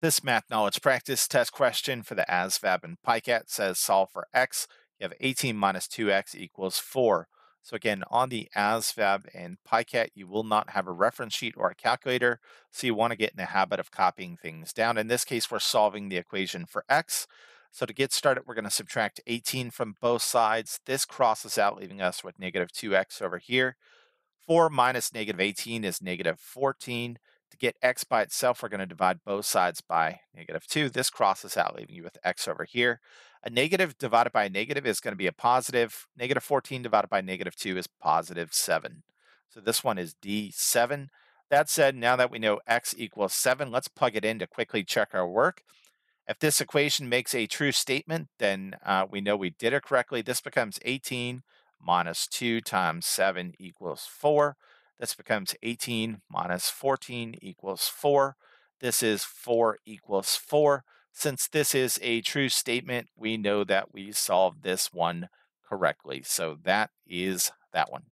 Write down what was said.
This math knowledge practice test question for the ASVAB and PICAT says solve for x. You have 18 minus 2x equals 4. So again, on the ASVAB and PICAT, you will not have a reference sheet or a calculator, so you want to get in the habit of copying things down. In this case, we're solving the equation for x. So to get started, we're going to subtract 18 from both sides. This crosses out, leaving us with negative 2x over here. 4 minus negative 18 is negative 14. To get x by itself, we're going to divide both sides by negative 2. This crosses out, leaving you with x over here. A negative divided by a negative is going to be a positive. Negative 14 divided by negative 2 is positive 7. So this one is D7. That said, now that we know x equals 7, let's plug it in to quickly check our work. If this equation makes a true statement, then uh, we know we did it correctly. This becomes 18 minus 2 times 7 equals 4. This becomes 18 minus 14 equals 4. This is 4 equals 4. Since this is a true statement, we know that we solved this one correctly. So that is that one.